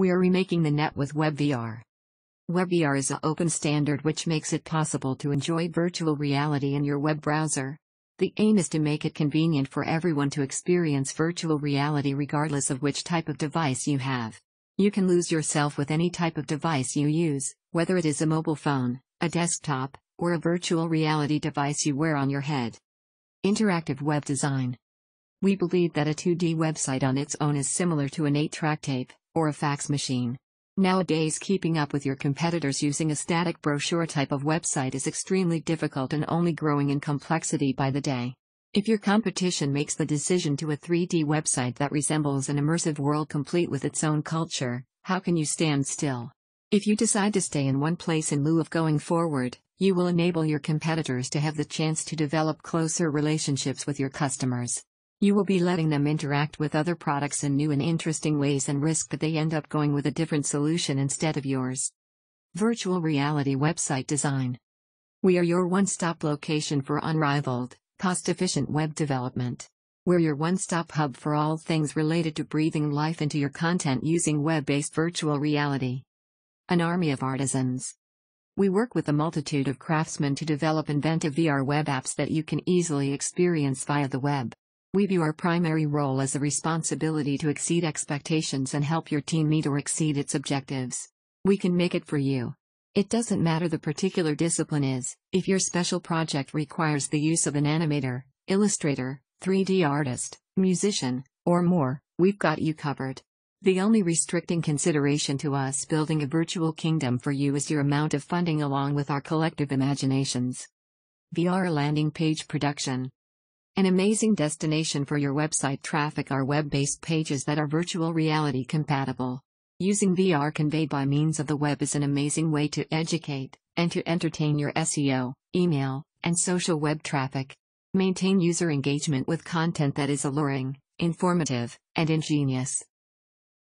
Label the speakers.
Speaker 1: We are remaking the net with WebVR. WebVR is an open standard which makes it possible to enjoy virtual reality in your web browser. The aim is to make it convenient for everyone to experience virtual reality regardless of which type of device you have. You can lose yourself with any type of device you use, whether it is a mobile phone, a desktop, or a virtual reality device you wear on your head. Interactive web design. We believe that a 2D website on its own is similar to an 8 track tape, or a fax machine. Nowadays, keeping up with your competitors using a static brochure type of website is extremely difficult and only growing in complexity by the day. If your competition makes the decision to a 3D website that resembles an immersive world complete with its own culture, how can you stand still? If you decide to stay in one place in lieu of going forward, you will enable your competitors to have the chance to develop closer relationships with your customers. You will be letting them interact with other products in new and interesting ways and risk that they end up going with a different solution instead of yours. Virtual Reality Website Design We are your one stop location for unrivaled, cost efficient web development. We're your one stop hub for all things related to breathing life into your content using web based virtual reality. An army of artisans. We work with a multitude of craftsmen to develop inventive VR web apps that you can easily experience via the web. We view our primary role as a responsibility to exceed expectations and help your team meet or exceed its objectives. We can make it for you. It doesn't matter the particular discipline is, if your special project requires the use of an animator, illustrator, 3D artist, musician, or more, we've got you covered. The only restricting consideration to us building a virtual kingdom for you is your amount of funding along with our collective imaginations. VR Landing Page Production an amazing destination for your website traffic are web based pages that are virtual reality compatible. Using VR conveyed by means of the web is an amazing way to educate and to entertain your SEO, email, and social web traffic. Maintain user engagement with content that is alluring, informative, and ingenious.